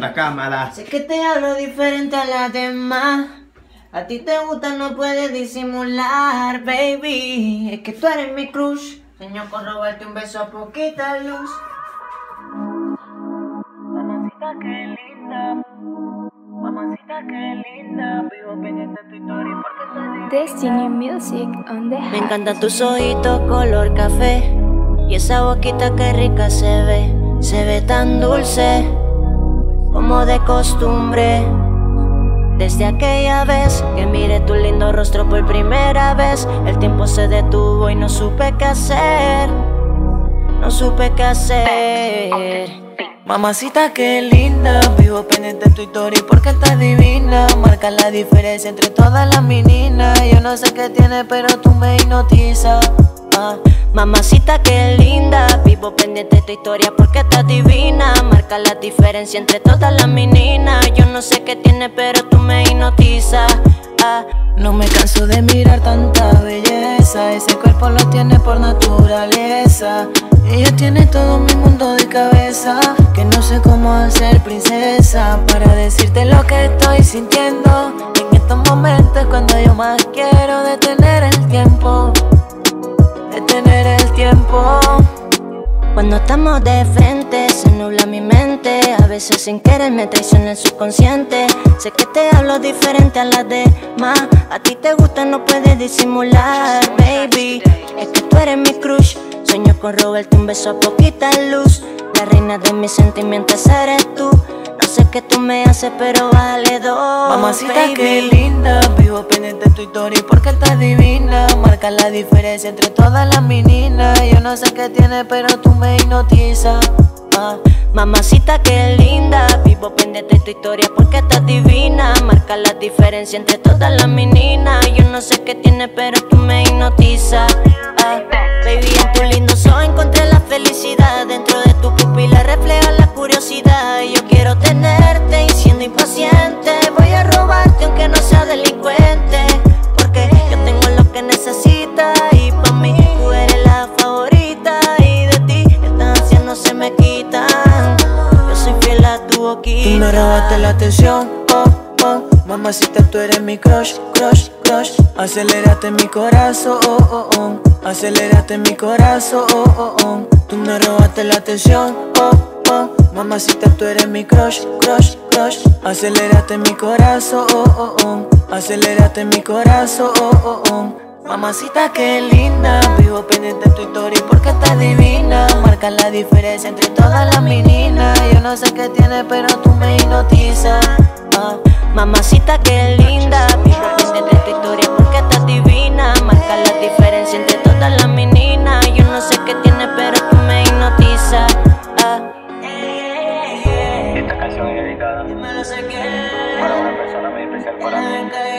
otra cámara. Sé que te hablo diferente a las demás. A ti te gusta, no puedes disimular, baby. Es que tú eres mi crush. Sueño con robarte un beso a poquita luz. Mamacita, qué linda. Mamacita, qué linda. Vivo pendiente de tu historia porque soy Destiny Music on the Me encanta tus ojitos color café y esa boquita que rica se ve, se ve tan dulce como de costumbre. Desde aquella vez que miré tu lindo rostro por primera vez, el tiempo se detuvo y no supe qué hacer, no supe qué hacer. Mamacita, qué linda, vivo pendiente de tu historia porque estás divina. Marca la diferencia entre todas las meninas. Yo no sé qué tiene, pero tú me hipnotizas. Ah, Mamacita, qué linda, pendiente de tu historia porque estás divina. Marca la diferencia entre todas las meninas. Yo no sé qué tiene, pero tú me hipnotizas. Ah, no me canso de mirar tanta belleza. Ese cuerpo lo tiene por naturaleza. Ella tiene todo mi mundo de cabeza. Que no sé cómo hacer princesa. Para decirte lo que estoy sintiendo. En estos momentos cuando yo más quiero detener el tiempo. Cuando estamos de frente se nubla mi mente. A veces sin querer me traiciona el subconsciente. Sé que te hablo diferente a las demás. A ti te gusta, no puedes disimular, baby. Es que tú eres mi crush. Sueño con robarte un beso a poquita luz. La reina de mis sentimientos eres tú Qué tú me haces, pero vale dos Mamacita, baby. qué linda, vivo pendiente de tu historia porque estás divina. Marca la diferencia entre todas las meninas. Yo no sé qué tiene, pero tú me hipnotizas. Ah, Mamacita, qué linda, vivo pendiente de tu historia porque estás divina. Marca la diferencia entre todas las meninas. Yo no sé qué tiene, pero tú me hipnotizas. Ah, baby, en tu lindo ojos encontré la felicidad. Dentro de tu pupila refleja la curiosidad. Y yo quiero tenerte me quitan. Yo soy fiel a tu boquita. Tú me robaste la atención, oh, oh. Mamacita, tú eres mi crush, crush, crush. Acelérate mi corazón, oh, oh, oh. Acelérate mi corazón, oh, oh, oh. Tú me robaste la atención, oh, oh. Mamacita, tú eres mi crush, crush, crush. Acelérate mi corazón, oh, oh, oh. Acelérate mi corazón, oh, oh, oh. Mamacita, qué linda, vivo pendiente marca la diferencia entre todas las meninas. Yo no sé qué tiene, pero tú me hipnotizas. Ah, mamacita, qué linda. Fíjate de tu historia porque estás divina. Marca la diferencia entre todas las meninas. Yo no sé qué tiene, pero tú me hipnotizas. Ah. Esta canción es dedicada para una persona muy especial para mí.